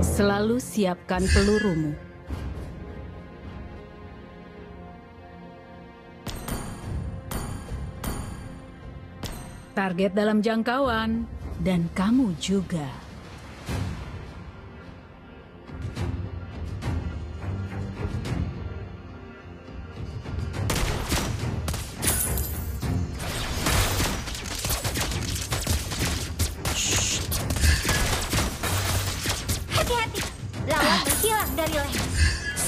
Selalu siapkan pelurumu. Target dalam jangkauan, dan kamu juga.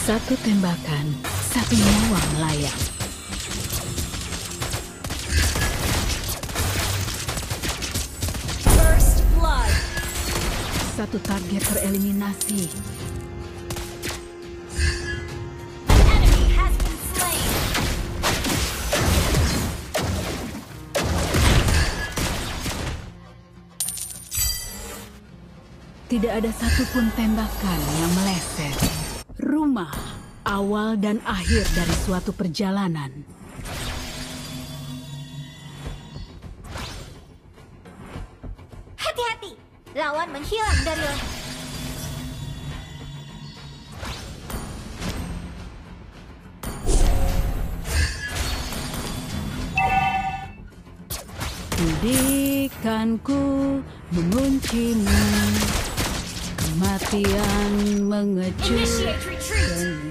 Satu tembakan, satu nyawa melayang. First blood. Satu target tereliminasi. An enemy has been slain. Tidak ada satupun tembakan yang meleset. Rumah, awal dan akhir dari suatu perjalanan. Hati-hati, lawan menghilang dari leher. Didikanku menguncimu Kematian. Sedang.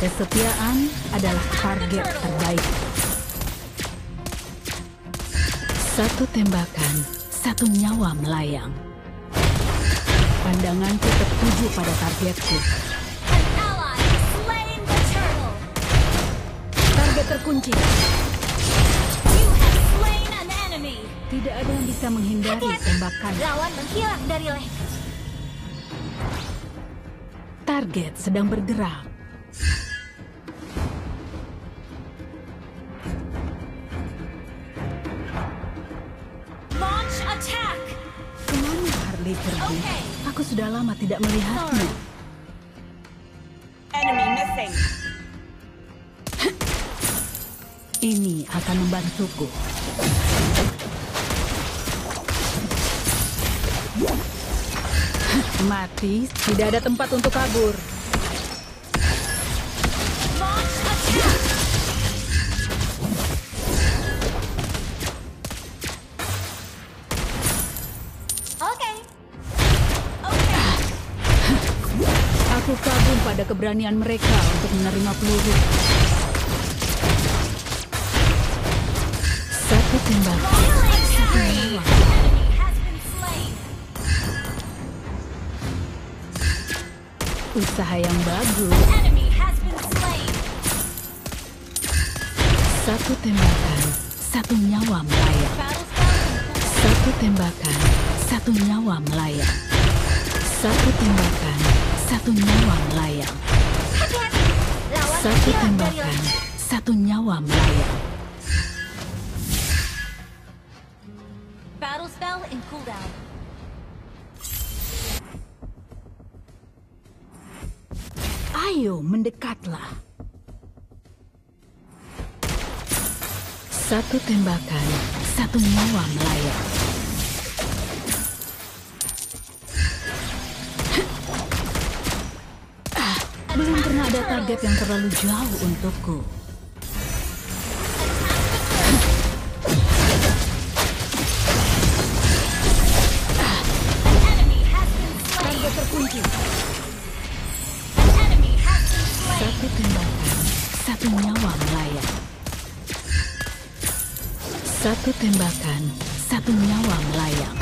Kesetiaan adalah target terbaik. Satu tembakan, satu nyawa melayang. Pandanganku tertuju pada targetku. Target terkunci. Tidak ada yang bisa menghindari tembakan. lawan menghilang dari leher. Target sedang bergerak. Pergi? Oke. Aku sudah lama tidak melihatmu. Enemy missing. Ini akan membantuku. Mati, tidak ada tempat untuk kabur. Aku kagum pada keberanian mereka untuk menerima peluru. Satu slain. Usaha yang bagus. Satu tembakan, satu nyawa melayang. Satu tembakan, satu nyawa melayang. Satu tembakan, satu nyawa melayang. Satu tembakan, satu nyawa melayang. Battle spell in cooldown. Ayo mendekatlah. Satu tembakan, satu nyawa melayang. Target yang terlalu jauh untukku. Target terkunci. Satu tembakan, satu nyawa melayang. Satu tembakan, satu nyawa melayang.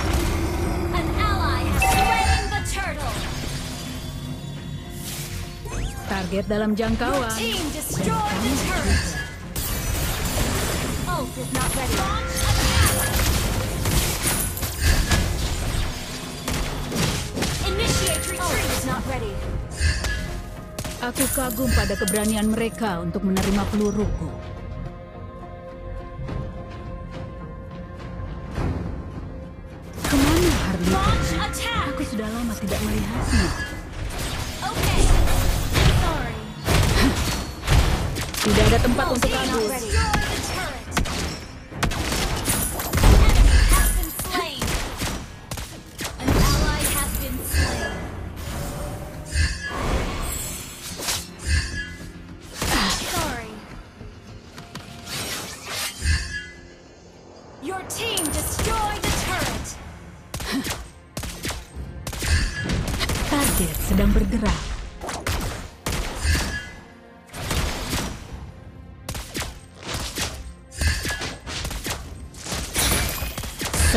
Target dalam jangkauan. Aku kagum pada keberanian mereka untuk menerima peluruku. Ke mana Harley? Aku sudah lama tidak melihatnya. Tidak ada tempat untuk Team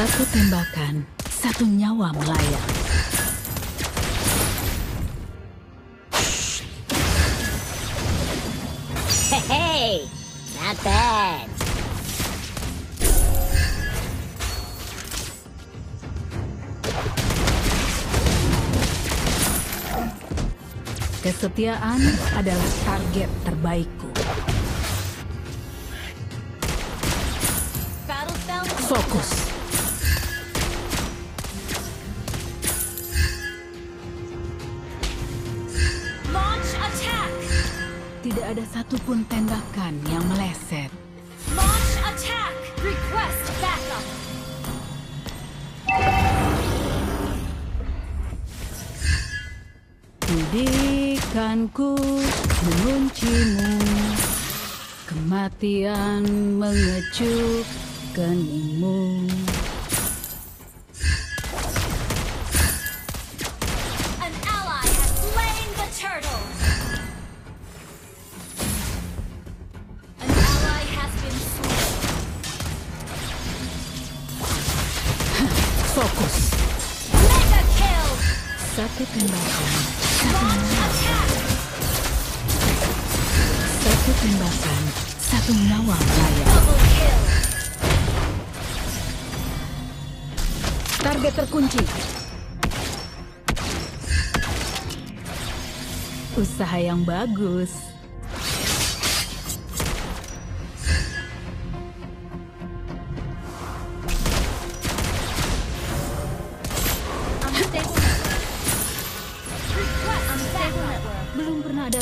Satu tembakan, satu nyawa melayang. Hey, not bad. Kesetiaan adalah target terbaikku. Fokus. Tidak ada satupun tembakan yang meleset. Launch attack. Request backup. Didikanku menguncimu Kematian mengecup keningmu Satu tembakan. Satu tembakan Satu nyawa kill. Target terkunci Usaha yang bagus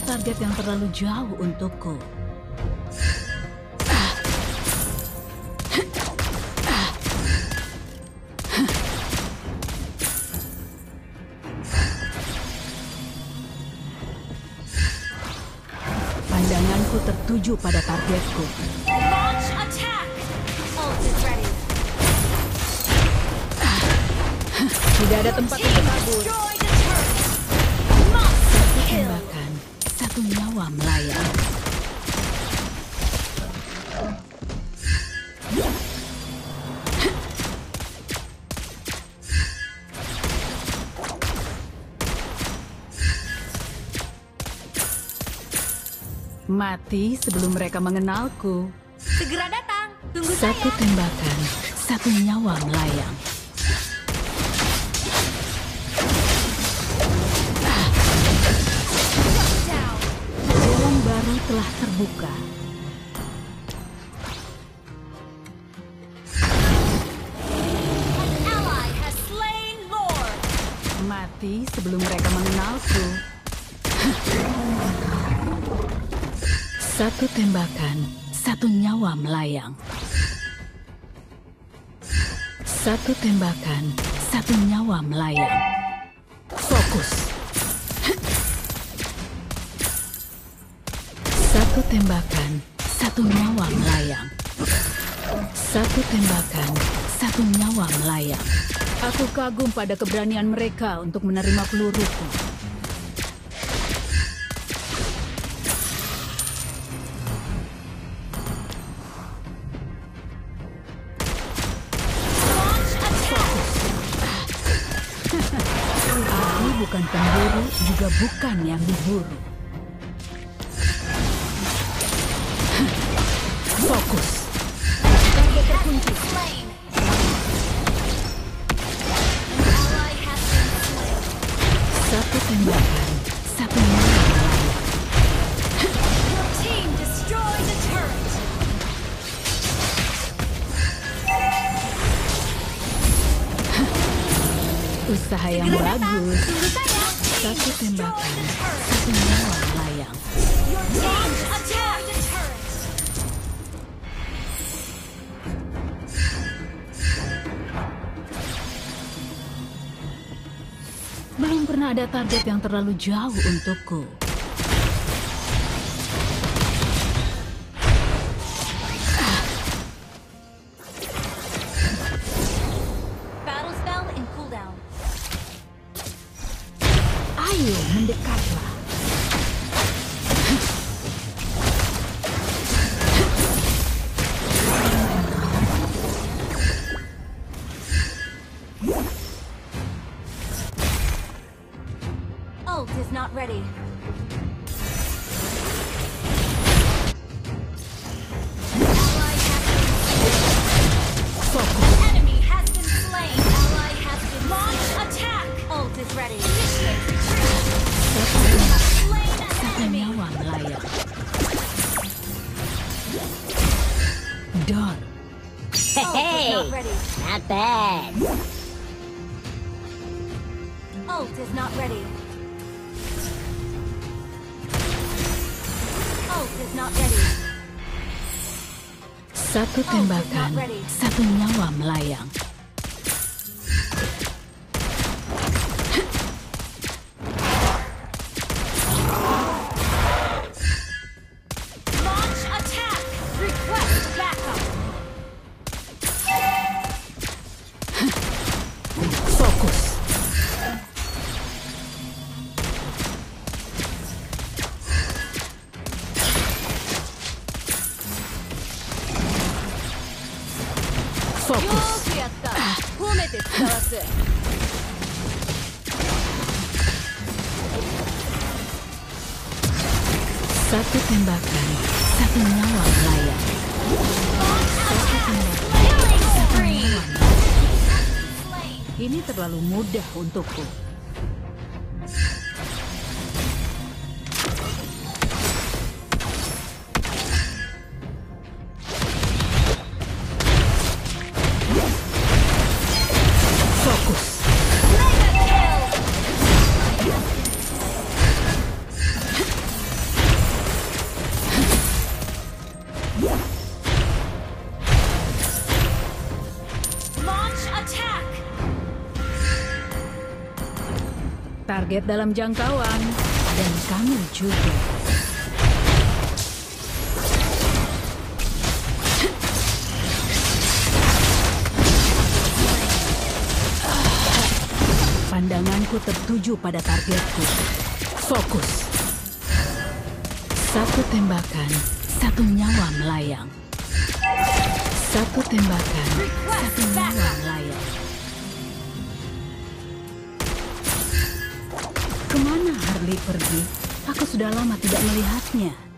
target yang terlalu jauh untukku Pandanganku tertuju pada targetku. Launch attack. Ult is ready. Tidak ada tempat untuk kabur. Satu nyawa melayang. Mati sebelum mereka mengenalku. Segera datang. Tunggu Satu saya. tembakan, satu nyawa melayang. Telah terbuka. Mati sebelum mereka mengenalku. Satu tembakan, satu nyawa melayang. Satu tembakan, satu nyawa melayang. Fokus. Satu tembakan, satu nyawa melayang. Satu tembakan, satu nyawa melayang. Aku kagum pada keberanian mereka untuk menerima peluruku. Aku bukan pemburu, juga bukan yang diburu. Fokus. Target terkunci. Slain. An ally has been slain. Satu tembakan, satu nyawa melayang. Your team destroyed the turret. Usaha yang bagus. Satu tembakan, satu nyawa melayang. Your Ada target yang terlalu jauh untukku. Battle spell in cooldown. Ayo mendekatlah. Not bad. Ult is not ready. Ult is not ready. Satu tembakan, satu nyawa melayang. Fokus. くやった褒めて使わす Satu tembakan, satu nyawa melayang. Killing spree. Slain. Ini terlalu mudah untukku. Target dalam jangkauan. Dan kamu juga. Pandanganku tertuju pada targetku. Fokus. Satu tembakan, satu nyawa melayang. Satu tembakan, satu nyawa melayang. Harley pergi? Aku sudah lama tidak melihatnya.